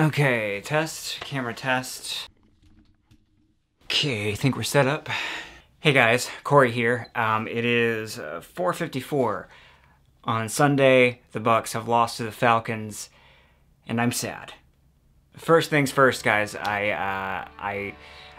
Okay, test, camera test. Okay, I think we're set up. Hey guys, Cory here. Um, it is uh, 4.54. On Sunday, the Bucs have lost to the Falcons, and I'm sad. First things first, guys, I, uh, I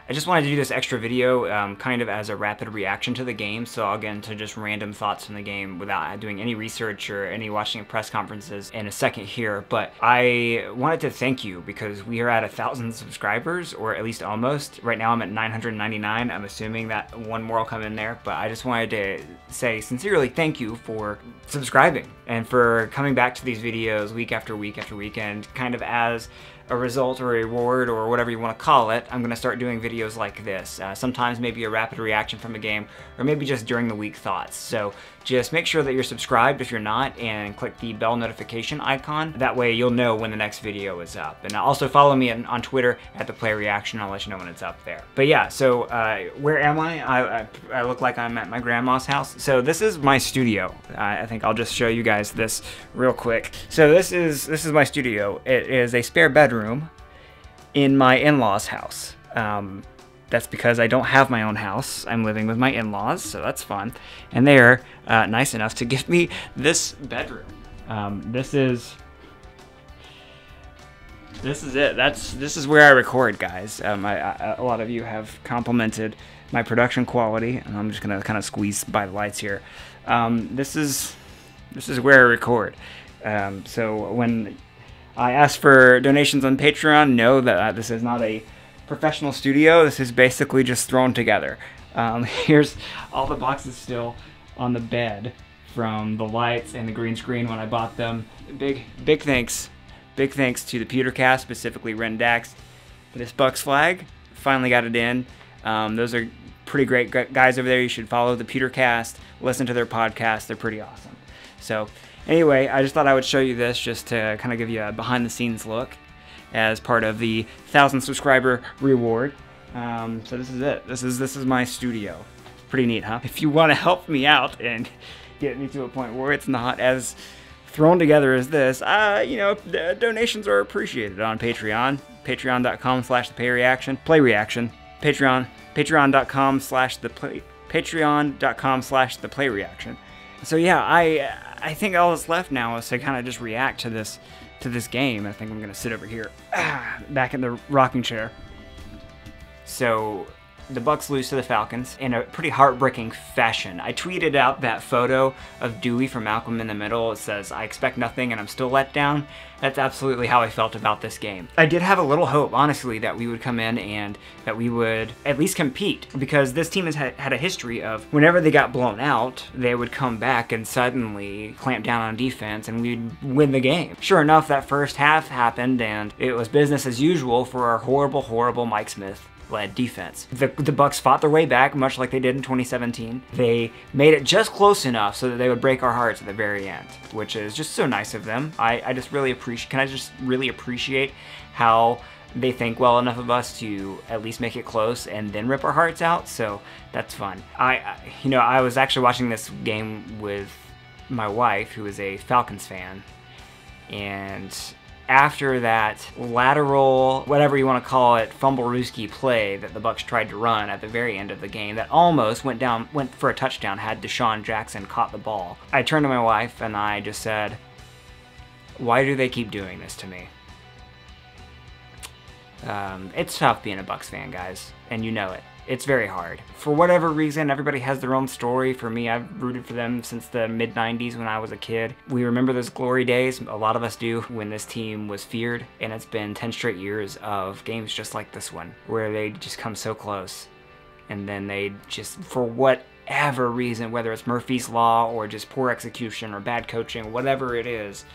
I just wanted to do this extra video um, kind of as a rapid reaction to the game, so I'll get into just random thoughts from the game without doing any research or any watching press conferences in a second here, but I wanted to thank you because we are at a thousand subscribers, or at least almost. Right now I'm at 999, I'm assuming that one more will come in there, but I just wanted to say sincerely thank you for subscribing and for coming back to these videos week after week after weekend, kind of as a result or a reward or whatever you want to call it, I'm going to start doing videos like this. Uh, sometimes maybe a rapid reaction from a game, or maybe just during the week thoughts. So just make sure that you're subscribed if you're not, and click the bell notification icon. That way you'll know when the next video is up. And also follow me on, Twitter at the Play Reaction. I'll let you know when it's up there. But yeah, so uh, where am I? I? I look like I'm at my grandma's house. So this is my studio. I think I'll just show you guys this real quick. So this is this is my studio. It is a spare bedroom in my in-laws house. Um, that's because I don't have my own house. I'm living with my in-laws, so that's fun. And they're uh, nice enough to give me this bedroom. Um, this is this is it. That's this is where I record, guys. Um, I, I, a lot of you have complimented my production quality, and I'm just gonna kind of squeeze by the lights here. Um, this is this is where I record. Um, so when I ask for donations on Patreon, know that uh, this is not a professional studio. This is basically just thrown together. Um, here's all the boxes still on the bed from the lights and the green screen when I bought them. Big, big thanks. Big thanks to the Pewtercast, specifically Ren Dax, this Bucs flag. Finally got it in. Um, those are pretty great guys over there. You should follow the Pewtercast, listen to their podcast. They're pretty awesome. So, anyway, I just thought I would show you this just to kind of give you a behind the scenes look as part of the thousand subscriber reward. Um, so this is it. This is this is my studio. Pretty neat, huh? If you want to help me out and get me to a point where it's not as thrown together as this, uh, you know, donations are appreciated on Patreon. Patreon.com slash the play reaction. Play reaction. Patreon. Patreon.com slash the play. Patreon.com slash the play reaction. So yeah, I I think all that's left now is to kind of just react to this to this game. I think I'm going to sit over here, ah, back in the rocking chair. So the Bucs lose to the Falcons in a pretty heartbreaking fashion. I tweeted out that photo of Dewey from Malcolm in the Middle. It says, I expect nothing and I'm still let down. That's absolutely how I felt about this game. I did have a little hope, honestly, that we would come in and that we would at least compete because this team has had a history of whenever they got blown out, they would come back and suddenly clamp down on defense and we'd win the game. Sure enough, that first half happened and it was business as usual for our horrible, horrible Mike Smith led defense. The, the Bucs fought their way back, much like they did in 2017. They made it just close enough so that they would break our hearts at the very end, which is just so nice of them. I, I just really appreciate, can I just really appreciate how they think well enough of us to at least make it close and then rip our hearts out, so that's fun. I, you know, I was actually watching this game with my wife, who is a Falcons fan, and after that lateral, whatever you want to call it, fumble fumblerooski play that the Bucs tried to run at the very end of the game that almost went down, went for a touchdown had DeSean Jackson caught the ball. I turned to my wife and I just said, why do they keep doing this to me? Um, it's tough being a Bucs fan, guys, and you know it. It's very hard. For whatever reason, everybody has their own story. For me, I've rooted for them since the mid 90s when I was a kid. We remember those glory days, a lot of us do, when this team was feared, and it's been 10 straight years of games just like this one, where they just come so close, and then they just, for whatever reason, whether it's Murphy's Law or just poor execution or bad coaching, whatever it is,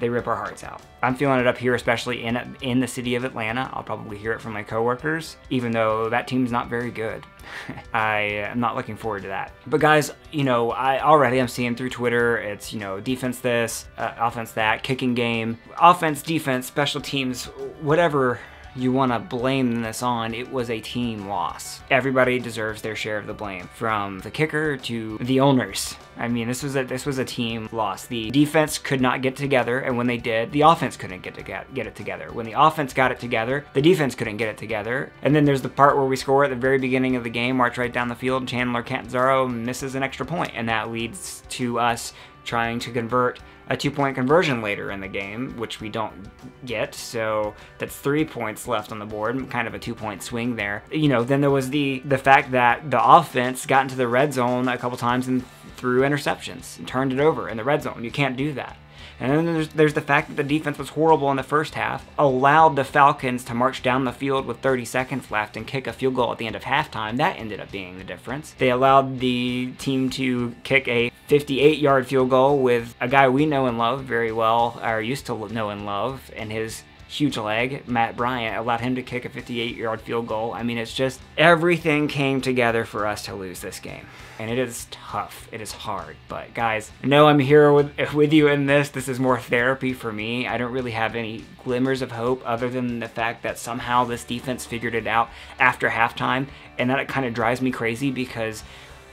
they rip our hearts out. I'm feeling it up here, especially in in the city of Atlanta. I'll probably hear it from my coworkers, even though that team's not very good. I am not looking forward to that. But guys, you know, I already I'm seeing through Twitter, it's, you know, defense this, uh, offense that, kicking game, offense, defense, special teams, whatever you want to blame this on, it was a team loss. Everybody deserves their share of the blame, from the kicker to the owners. I mean, this was a this was a team loss. The defense could not get together, and when they did, the offense couldn't get to get, get it together. When the offense got it together, the defense couldn't get it together. And then there's the part where we score at the very beginning of the game, march right down the field, Chandler Catanzaro misses an extra point, and that leads to us trying to convert a two point conversion later in the game, which we don't get. So that's three points left on the board, kind of a two point swing there. You know, then there was the the fact that the offense got into the red zone a couple times and threw interceptions and turned it over in the red zone. You can't do that. And then there's, there's the fact that the defense was horrible in the first half, allowed the Falcons to march down the field with 30 seconds left and kick a field goal at the end of halftime. That ended up being the difference. They allowed the team to kick a 58 yard field goal with a guy we know and love very well, or used to know and love, and his huge leg, Matt Bryant, allowed him to kick a 58 yard field goal. I mean, it's just everything came together for us to lose this game. And it is tough. It is hard. But guys, I know I'm here with, with you in this. This is more therapy for me. I don't really have any glimmers of hope other than the fact that somehow this defense figured it out after halftime. And that it kind of drives me crazy because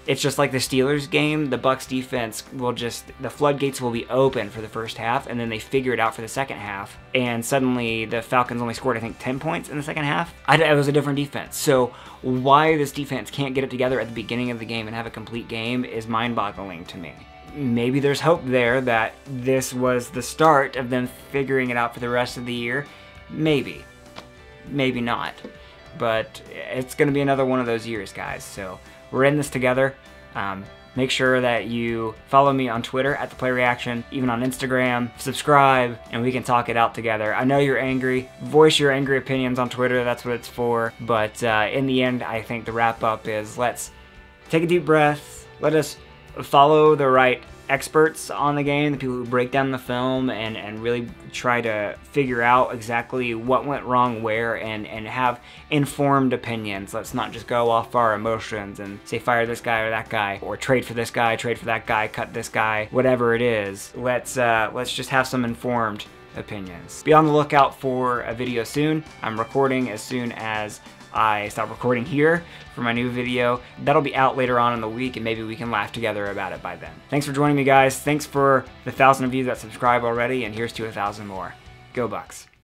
it's just like the Steelers game. The Bucs defense will just the floodgates will be open for the first half, and then they figure it out for the second half. And suddenly the Falcons only scored I think 10 points in the second half. I, it was a different defense. So why this defense can't get it together at the beginning of the game and have a complete game is mind-boggling to me. Maybe there's hope there that this was the start of them figuring it out for the rest of the year. Maybe. Maybe not. But it's going to be another one of those years, guys. So we're in this together. Um, make sure that you follow me on Twitter at the Play Reaction, even on Instagram. Subscribe, and we can talk it out together. I know you're angry. Voice your angry opinions on Twitter. That's what it's for. But uh, in the end, I think the wrap up is let's take a deep breath. Let us follow the right experts on the game, the people who break down the film and, and really try to figure out exactly what went wrong where and, and have informed opinions. Let's not just go off our emotions and say fire this guy or that guy or trade for this guy, trade for that guy, cut this guy, whatever it is. Let's uh, let's just have some informed opinions. Be on the lookout for a video soon. I'm recording as soon as I stop recording here for my new video. That'll be out later on in the week and maybe we can laugh together about it by then. Thanks for joining me guys. Thanks for the thousand of you that subscribe already and here's to a thousand more. Go Bucs.